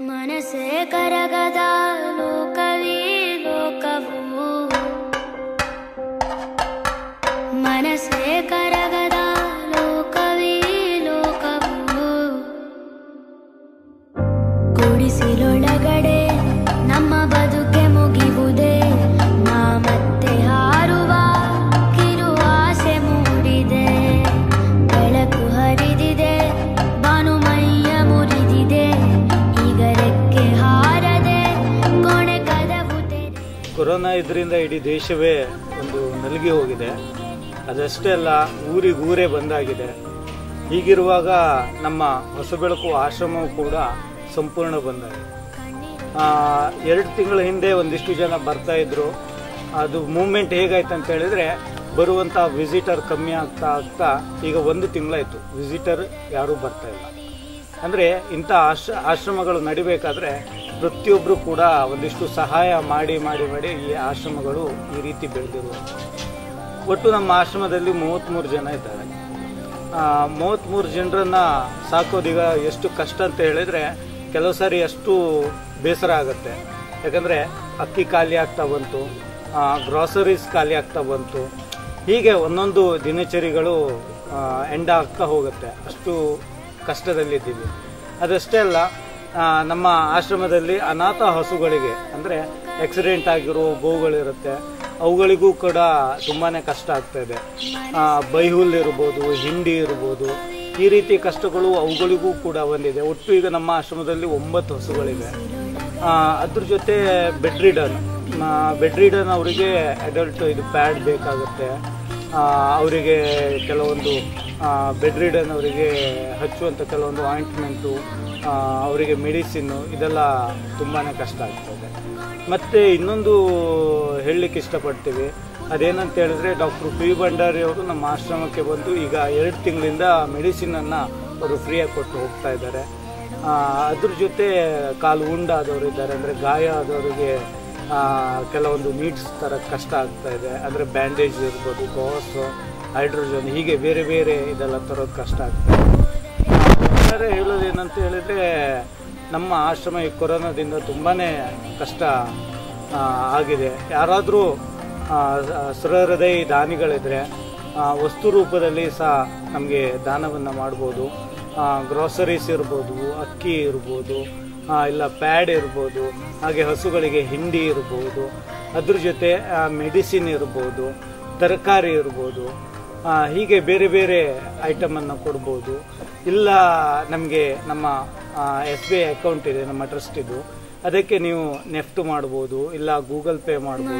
ಮನಸ್ಸೇ ಕರಗದ ಲೋಕವೇ ಲೋಕವು ಮನಸ್ಸೇ ಕರಗದ ಲೋಕವೇ ಲೋಕವು ಗುಡಿಸಿಲೊಳಗಡೆ ಕೊರೋನಾ ಇದರಿಂದ ಇಡೀ ದೇಶವೇ ಒಂದು ನಲುಗಿ ಹೋಗಿದೆ. ಅದಷ್ಟೇ ಅಲ್ಲ ಊರಿಗೂರೇ ಬಂದಾಗಿದೆ. ಹೀಗಿರುವಾಗ ನಮ್ಮ ಹೊಸಬೆಳಕು ಆಶ್ರಮವು ಕೂಡ ಸಂಪೂರ್ಣ ಬಂದಾಗಿದೆ. ಎರಡು ತಿಂಗಳ ಹಿಂದೆ ಒಂದಿಷ್ಟು ಜನ ಬರ್ತಾ ಇದ್ರು. ಅದು ಮೂಮೆಂಟ್ ಹೇಗಾಯ್ತು ಅಂತ ಹೇಳಿದ್ರೆ ಬರುವಂಥ ವಿಸಿಟರ್ ಕಮ್ಮಿ ಆಗ್ತಾ ಆಗ್ತಾ ಈಗ ಒಂದು ತಿಂಗಳಾಯ್ತು ವಿಸಿಟರ್ ಯಾರೂ ಬರ್ತಾ ಇಲ್ಲ. ಅಂದರೆ ಇಂಥ ಆಶ್ರ, ಆಶ್ರಮಗಳು ನಡಿಬೇಕಾದ್ರೆ ಪ್ರತಿಯೊಬ್ಬರು ಕೂಡ ಒಂದಿಷ್ಟು ಸಹಾಯ ಮಾಡಿ ಮಾಡಿ ಮಾಡಿ ಈ ಆಶ್ರಮಗಳು ಈ ರೀತಿ ಬೆಳೆದಿರುವ ಒಟ್ಟು ನಮ್ಮ ಆಶ್ರಮದಲ್ಲಿ ಮೂವತ್ತ್ಮೂರು ಜನ ಇದ್ದಾರೆ. ಮೂವತ್ತ್ಮೂರು ಜನರನ್ನ ಸಾಕೋದೀಗ ಎಷ್ಟು ಕಷ್ಟ ಅಂತ ಹೇಳಿದರೆ ಕೆಲವು ಸಾರಿ ಅಷ್ಟು ಬೇಸರ ಆಗುತ್ತೆ. ಯಾಕಂದರೆ ಅಕ್ಕಿ ಖಾಲಿ ಆಗ್ತಾ ಬಂತು ಗ್ರಾಸರೀಸ್ ಖಾಲಿ ಆಗ್ತಾ ಬಂತು. ಹೀಗೆ ಒಂದೊಂದು ದಿನಚರಿಗಳು ಎಂಡ ಆಗ್ತಾ ಹೋಗುತ್ತೆ. ಅಷ್ಟು ಕಷ್ಟದಲ್ಲಿದ್ದೀವಿ. ಅದಷ್ಟೇ ಅಲ್ಲ ನಮ್ಮ ಆಶ್ರಮದಲ್ಲಿ ಅನಾಥ ಹಸುಗಳಿಗೆ, ಅಂದರೆ ಆಕ್ಸಿಡೆಂಟ್ ಆಗಿರೋ ಗೋವುಗಳಿರುತ್ತೆ ಅವುಗಳಿಗೂ ಕೂಡ ತುಂಬಾ ಕಷ್ಟ ಆಗ್ತಾ ಇದೆ. ಬೈಹುಲ್ ಇರ್ಬೋದು, ಹಿಂಡಿ ಇರ್ಬೋದು, ಈ ರೀತಿ ಕಷ್ಟಗಳು ಅವುಗಳಿಗೂ ಕೂಡ ಬಂದಿದೆ. ಒಟ್ಟು ಈಗ ನಮ್ಮ ಆಶ್ರಮದಲ್ಲಿ ಒಂಬತ್ತು ಹಸುಗಳಿವೆ. ಅದ್ರ ಜೊತೆ ಬೆಡ್ ರೀಡನ್ ಬೆಡ್ ರೀಡನ್ ಅವರಿಗೆ ಅಡಲ್ಟ್ ಇದು ಪ್ಯಾಡ್ ಬೇಕಾಗುತ್ತೆ. ಅವರಿಗೆ ಕೆಲವೊಂದು ಬೆಡ್ ರೀಡನ್ ಅವರಿಗೆ ಹಚ್ಚುವಂಥ ಕೆಲವೊಂದು ಆಯಿಂಟ್ಮೆಂಟು ಅವರಿಗೆ ಮೆಡಿಸಿನ್ನು ಇದೆಲ್ಲ ತುಂಬಾ ಕಷ್ಟ ಆಗ್ತದೆ ಮತ್ತು ಇನ್ನೊಂದು ಹೇಳಲಿಕ್ಕೆ ಇಷ್ಟಪಡ್ತೀವಿ. ಅದೇನಂತ ಹೇಳಿದ್ರೆ ಡಾಕ್ಟರ್ ಪಿ ಭಂಡಾರಿ ಅವರು ನಮ್ಮ ಆಶ್ರಮಕ್ಕೆ ಬಂದು ಈಗ ಎರಡು ತಿಂಗಳಿಂದ ಮೆಡಿಸಿನನ್ನು ಅವರು ಫ್ರೀಯಾಗಿ ಕೊಟ್ಟು ಹೋಗ್ತಾ ಇದ್ದಾರೆ. ಅದ್ರ ಜೊತೆ ಕಾಲು ಉಂಡಾದವರು ಇದ್ದಾರೆ. ಅಂದರೆ ಗಾಯ ಆದವರಿಗೆ ಕೆಲವೊಂದು ನೀಡ್ಸ್ ಥರ ಕಷ್ಟ ಆಗ್ತಾ ಇದೆ. ಅಂದರೆ ಬ್ಯಾಂಡೇಜ್ ಇರ್ಬೋದು ಗಾಸ್ ಹೈಡ್ರೋಜನ್ ಹೀಗೆ ಬೇರೆ ಬೇರೆ ಇದೆಲ್ಲ ತರೋದು ಕಷ್ಟ ಆಗ್ತದೆ. ಹೇಳೋದು ಏನಂತ ಹೇಳಿದರೆ, ನಮ್ಮ ಆಶ್ರಮ ಈ ಕೊರೋನಾದಿಂದ ತುಂಬಾ ಕಷ್ಟ ಆಗಿದೆ. ಯಾರಾದರೂ ಸಹೃದಯ ದಾನಿಗಳಿದ್ರೆ ವಸ್ತು ರೂಪದಲ್ಲಿ ಸಹ ನಮಗೆ ದಾನವನ್ನು ಮಾಡ್ಬೋದು. ಗ್ರೋಸರೀಸ್ ಇರ್ಬೋದು, ಅಕ್ಕಿ ಇರ್ಬೋದು ಇಲ್ಲ ಪ್ಯಾಡ್ ಇರ್ಬೋದು, ಹಾಗೆ ಹಸುಗಳಿಗೆ ಹಿಂಡಿ ಇರ್ಬೋದು, ಅದ್ರ ಜೊತೆ ಮೆಡಿಸಿನ್ ಇರ್ಬೋದು, ತರಕಾರಿ ಇರ್ಬೋದು ಹೀಗೆ ಬೇರೆ ಬೇರೆ ಐಟಮನ್ನು ಕೊಡ್ಬೋದು. ಇಲ್ಲ, ನಮಗೆ ನಮ್ಮ ಎಸ್ ಬಿ ಐ ಅಕೌಂಟ್ ಇದೆ, ನಮ್ಮ ಟ್ರಸ್ಟಿದು ಅದಕ್ಕೆ ನೀವು ನೆಫ್ಟ್ ಮಾಡ್ಬೋದು, ಇಲ್ಲ ಗೂಗಲ್ ಪೇ ಮಾಡ್ಬೋದು.